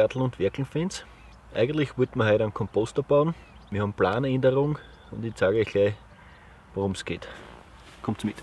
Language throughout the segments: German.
Werkelfans. Eigentlich wollten wir heute einen Komposter bauen. Wir haben Planänderung und ich zeige euch gleich, worum es geht. Kommt mit!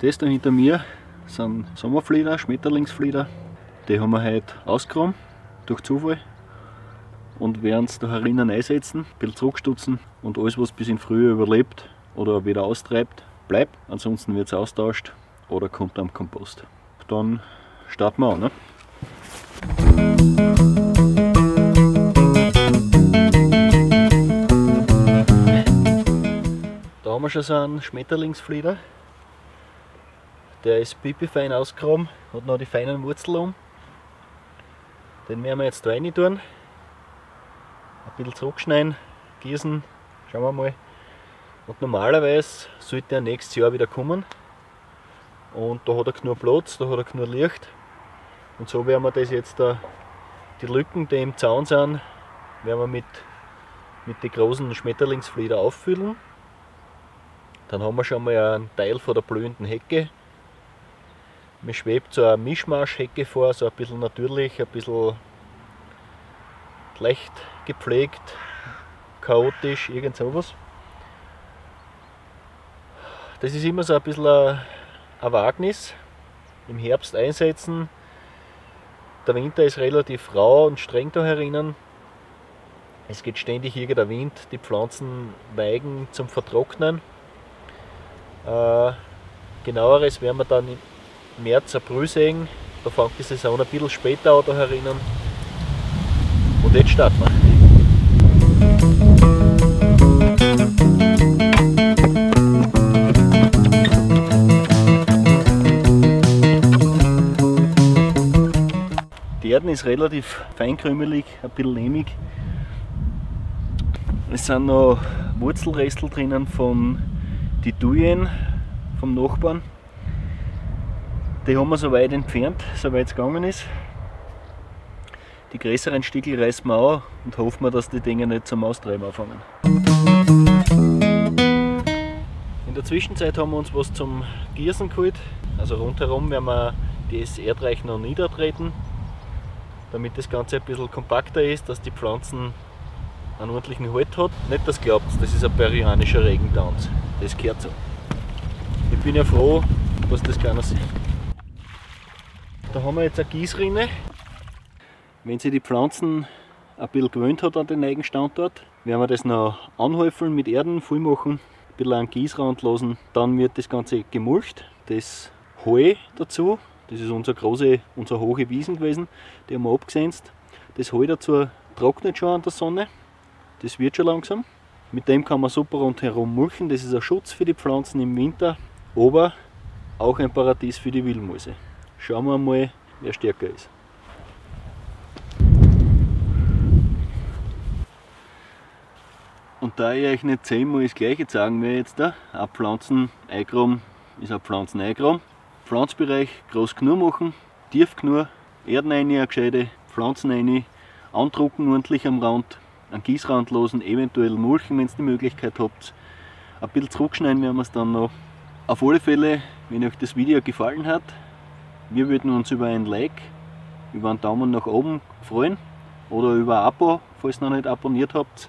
Das da hinter mir sind Sommerflieder, Schmetterlingsflieder. Die haben wir heute ausgeräumt durch Zufall und werden es da herinnen einsetzen, ein bisschen zurückstutzen und alles was bis in Frühjahr überlebt oder wieder austreibt, bleibt. Ansonsten wird es austauscht oder kommt am Kompost. Dann starten wir an. Ne? Da haben wir schon so einen Schmetterlingsflieder. Der ist pipifein ausgegraben, hat noch die feinen Wurzeln um. Den werden wir jetzt da rein tun. Ein bisschen zurückschneiden, gießen, schauen wir mal. Und normalerweise sollte er nächstes Jahr wieder kommen. Und da hat er genug Platz, da hat er genug Licht. Und so werden wir das jetzt die Lücken, die im Zaun sind, werden wir mit, mit den großen Schmetterlingsflieder auffüllen. Dann haben wir schon mal einen Teil von der blühenden Hecke. Mir schwebt so eine Mischmaschhecke vor, so ein bisschen natürlich, ein bisschen leicht gepflegt, chaotisch, irgend sowas. Das ist immer so ein bisschen ein, Wagnis. Im Herbst einsetzen. Der Winter ist relativ rau und streng da herinnen. Es geht ständig irgendein Wind, die Pflanzen neigen zum Vertrocknen. Äh, genaueres werden wir dann im März, April sehen. Da fängt die Saison ein bisschen später an da herinnen. Und jetzt starten wir. Die Erden ist relativ feinkrümelig, ein bisschen lehmig. Es sind noch Wurzelrestel drinnen von die Dujen vom Nachbarn. Die haben wir so weit entfernt, so weit es gegangen ist. Die größeren Stickel reißen wir auch und hoffen, dass die Dinge nicht zum Austreiben anfangen. In der Zwischenzeit haben wir uns was zum Gießen geholt. Also rundherum werden wir das Erdreich noch niedertreten, damit das Ganze ein bisschen kompakter ist, dass die Pflanzen einen ordentlichen Halt hat. Nicht, dass glaubt, das ist ein peruanischer Regentanz. Das gehört so. Ich bin ja froh, dass das keiner sieht. Da haben wir jetzt eine Gießrinne. Wenn sich die Pflanzen ein bisschen gewöhnt hat an den neuen Standort, werden wir das noch anhäufeln mit Erden, voll machen, ein bisschen an Gießrand lassen. Dann wird das Ganze gemulcht. Das Heu dazu, das ist unser große, unsere hohe Wiesen gewesen, die haben wir abgesenzt. Das Heu dazu trocknet schon an der Sonne. Das wird schon langsam. Mit dem kann man super rundherum mulchen. Das ist ein Schutz für die Pflanzen im Winter, aber auch ein Paradies für die Wildmäuse. Schauen wir mal, wer stärker ist. Und da ich euch nicht zehnmal das gleiche sagen will jetzt da, ein Pflanzen eingraben ist ein Pflanzen eingraben. Pflanzbereich groß genug machen, tief genug, Erden rein, gescheite, Pflanzen rein, andrucken ordentlich am Rand, einen Gießrand losen, eventuell mulchen, wenn ihr die Möglichkeit habt. Ein bisschen zurückschneiden werden wir es dann noch. Auf alle Fälle, wenn euch das Video gefallen hat, wir würden uns über ein Like, über einen Daumen nach oben freuen oder über ein Abo, falls ihr noch nicht abonniert habt.